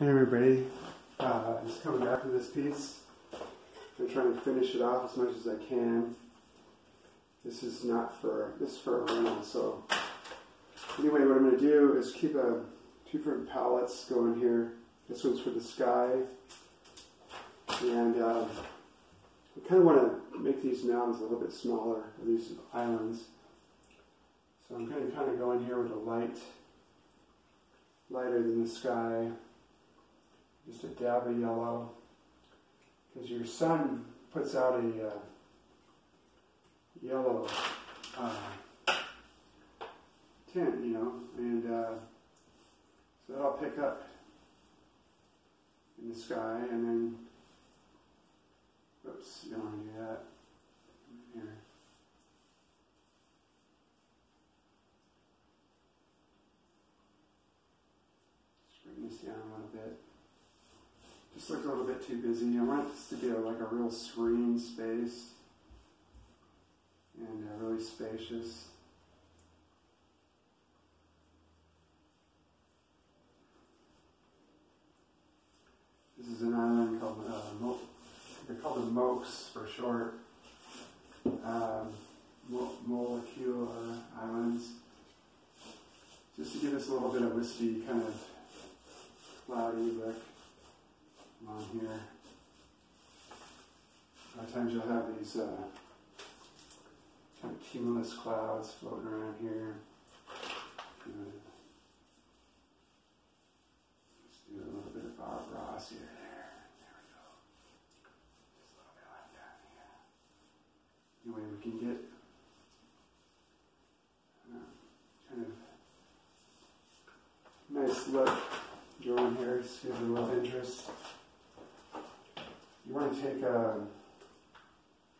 Hey everybody, uh, just coming back to this piece. I'm trying to finish it off as much as I can. This is not for, this is for a rental, so. Anyway, what I'm gonna do is keep a, two different palettes going here. This one's for the sky. And uh, I kind of want to make these mountains a little bit smaller, or these islands. So I'm going to kind of go in here with a light, lighter than the sky just a dab of yellow, because your sun puts out a uh, yellow uh, tint, you know, and uh, so that'll pick up in the sky, and then, oops, you don't want to do that. Here. This down a little bit. Just looks a little bit too busy. I want this to be a, like a real serene space and uh, really spacious. This is an island called, uh, Mo- they're called the Mokes for short. Um, Mo- Mokulua Islands. Just to give us a little bit of wispy, kind of cloudy look on here. A lot of times you'll have these uh, kind of cumulus clouds floating around here. Good. Let's do a little bit of Bob Ross here. There, there we go. Just a little bit like that. Yeah. Anyway, we can get uh, kind of nice look going here. Just give it a little interest you want to take uh,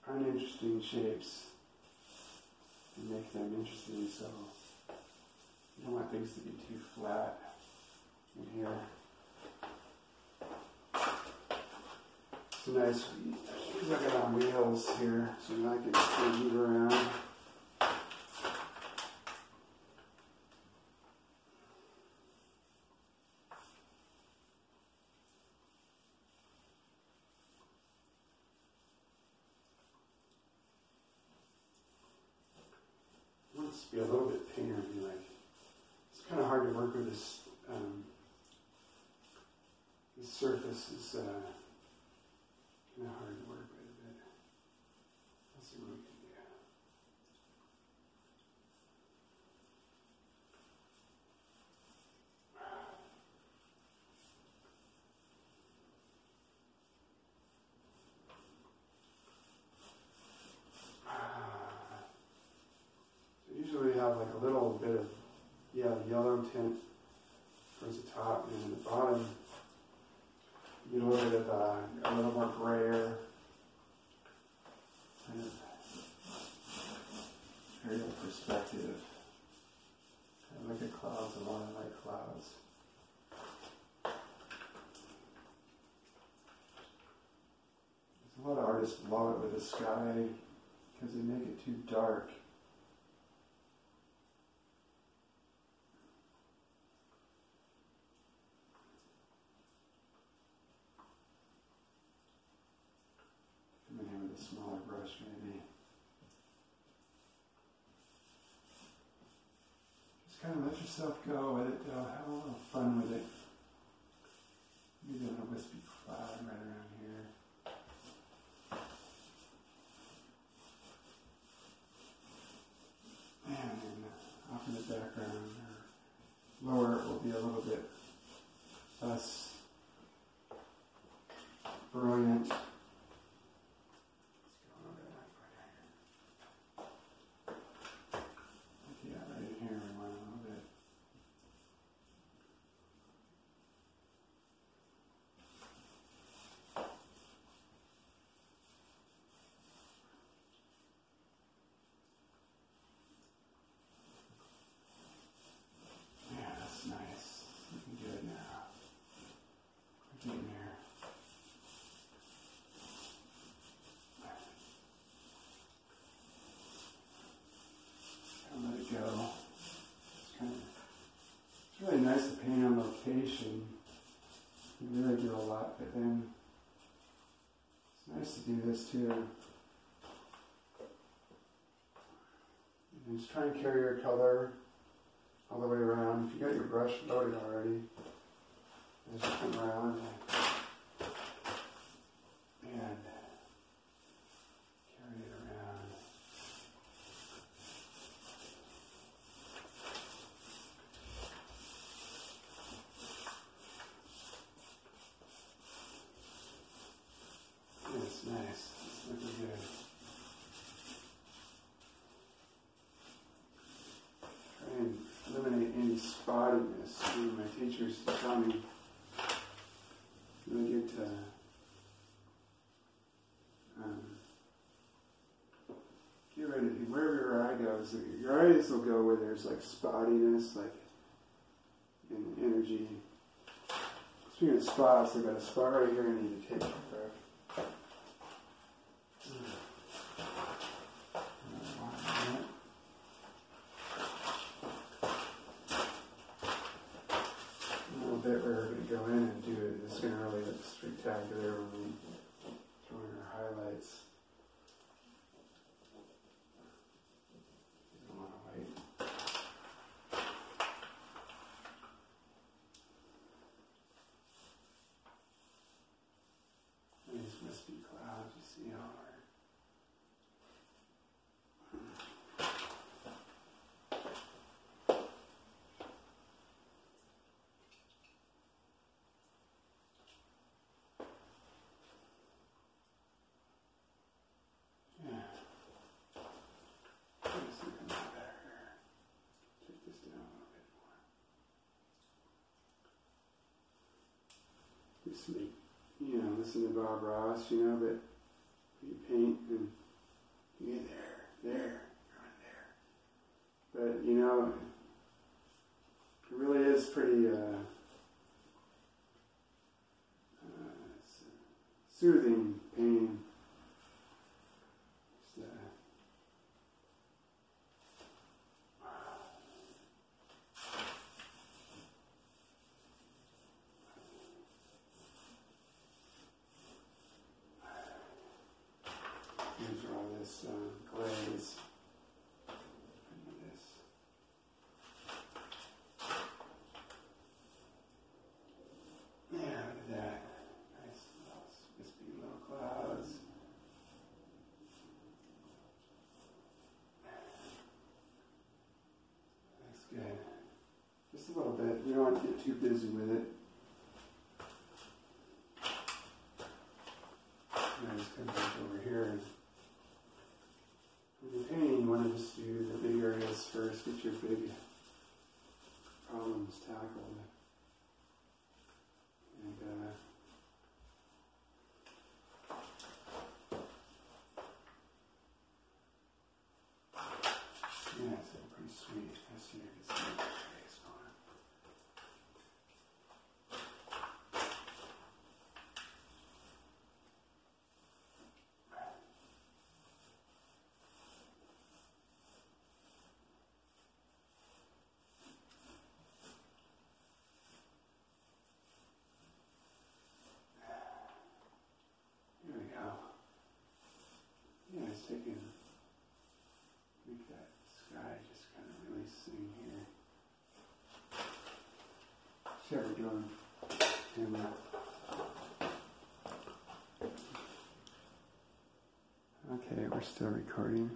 uninteresting shapes and make them interesting so you don't want things to be too flat in here. It's a nice, these I got on wheels here so I can move around. wants to be a little bit painter be like. It's kind of hard to work with this. Um, surface is uh, kind of hard to work with a bit. Let's see what we can do. So usually we have like a little bit of yeah yellow tint towards the top and at the bottom you get a little bit of uh, a little more grayer kind of perspective. Kind of like the clouds, a lot of light clouds. There's a lot of artists blow it with the sky because they make it too dark. Come in here with a smaller brush, maybe. Just kind of let yourself go with it. Have a little fun with it. Maybe a little wispy cloud right around here. And then off in the background, or lower, it will be a little bit less brilliant. Yeah, right in here we want a little bit. Yeah, that's nice. Looking good now. We're getting there. And let it go. To paint on location. You really do a lot, but then it's nice to do this too. And just try and carry your color all the way around. If you got your brush loaded already, just come around and carry it around. It's nice. It's looking good. Try and spottiness. One of my teachers tell me really good to um, get rid wherever your eye goes. Your eyes will go where there's like spottiness, like in energy. Speaking of spots, I've got a spot right here I need to take of. A little bit where we're going to go in It's going to really look spectacular when we throw in our highlights. These wispy clouds, you see how are. Yeah. Let's see if I can do better here. Take this down a little bit more. Make, you know, listen to Bob Ross, you know, but you paint and you get there, there, there. But, you know, it really is pretty, uh, uh, soothing painting. Just, uh, Here's all this uh, glaze. Into this. Yeah, look at that. Nice little wispy little clouds. That's good. Just a little get too busy with it. And I just come back over here and when you're painting, you want to just do the big areas first, get your big problems tackled. And uh, yeah, it's uh, pretty sweet. I see I can see my face on it. Here we go. Yeah, it's taking, make that sky just kind of really sing here. We're doing, Tim? Uh, okay, we're still recording.